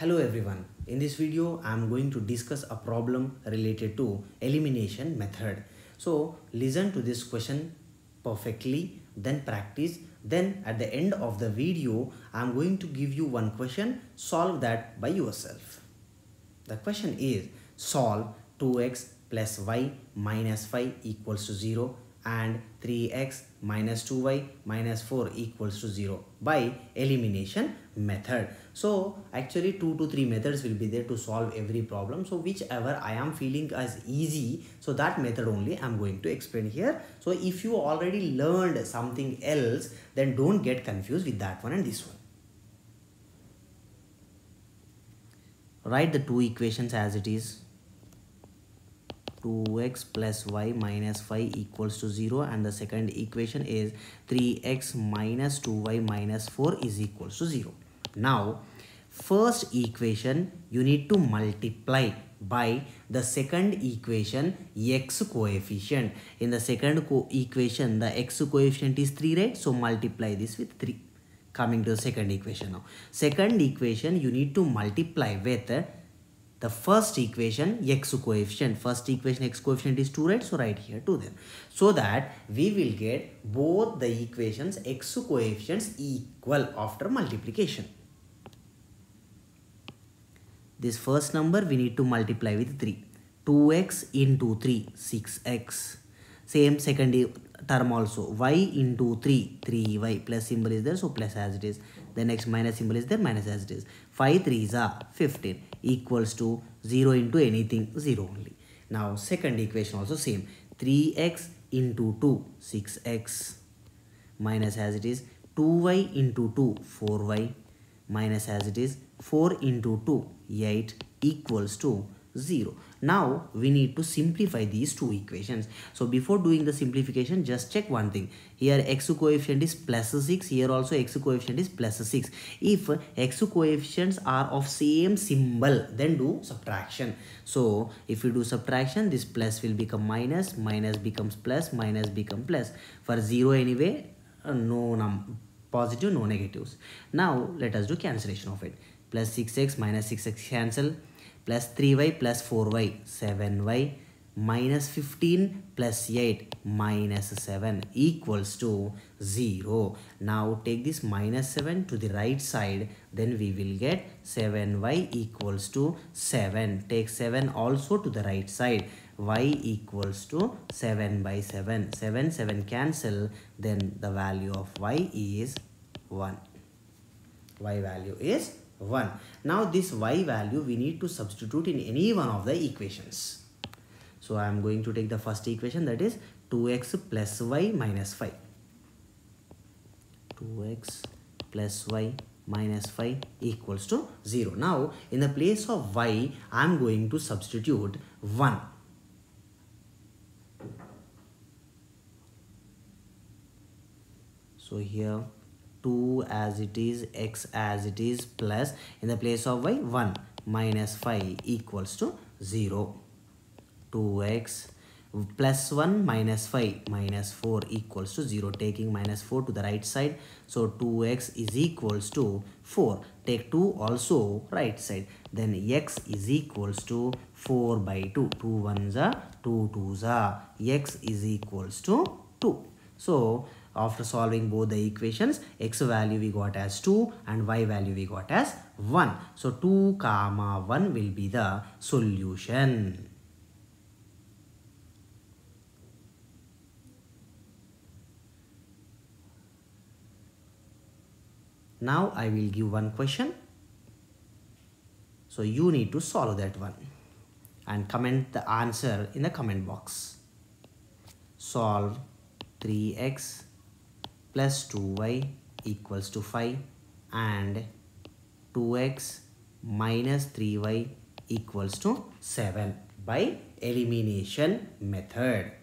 Hello everyone. In this video, I am going to discuss a problem related to elimination method. So listen to this question perfectly, then practice. Then at the end of the video, I am going to give you one question. Solve that by yourself. The question is solve 2x plus y minus 5 equals to 0 and 3x minus 2y minus 4 equals to 0 by elimination method. So actually 2 to 3 methods will be there to solve every problem. So whichever I am feeling as easy, so that method only I am going to explain here. So if you already learned something else, then don't get confused with that one and this one. Write the two equations as it is 2x plus y minus 5 equals to 0 and the second equation is 3x minus 2y minus 4 is equals to 0. Now first equation you need to multiply by the second equation x coefficient. In the second co equation the x coefficient is 3 right so multiply this with 3 coming to the second equation now. Second equation you need to multiply with the first equation x coefficient first equation x coefficient is 2 right so write here 2 then so that we will get both the equations x coefficients equal after multiplication. This first number we need to multiply with 3 2x into 3 6x same second term also. y into 3 3y plus symbol is there so plus as it is the next minus symbol is there minus as it is 5 3s are 15 equals to 0 into anything 0 only. Now second equation also same 3x into 2 6x minus as it is 2y into 2 4y minus as it is 4 into 2 8 equals to 0. Now we need to simplify these two equations. So before doing the simplification, just check one thing. Here x coefficient is plus 6. Here also x coefficient is plus 6. If x coefficients are of same symbol, then do subtraction. So if you do subtraction, this plus will become minus, minus becomes plus, minus become plus. For 0 anyway, uh, no num positive, no negatives. Now let us do cancellation of it. Plus 6x minus 6x cancel plus 3y plus 4y 7y minus 15 plus 8 minus 7 equals to 0. Now take this minus 7 to the right side then we will get 7y equals to 7. Take 7 also to the right side y equals to 7 by 7. 7 7 cancel then the value of y is 1. y value is 1. Now this y value we need to substitute in any one of the equations. So I am going to take the first equation that is 2x plus y minus 5. 2x plus y minus 5 equals to 0. Now in the place of y I am going to substitute 1. So here 2 as it is x as it is plus in the place of y 1 minus 5 equals to 0 2x plus 1 minus 5 minus 4 equals to 0 taking minus 4 to the right side. So 2x is equals to 4 take 2 also right side. Then x is equals to 4 by 2 2 ones are 2 twos are. x is equals to 2 so after solving both the equations x value we got as 2 and y value we got as 1 so 2 comma 1 will be the solution. Now i will give one question. So you need to solve that one and comment the answer in the comment box. Solve 3x plus 2y equals to 5 and 2x minus 3y equals to 7 by elimination method.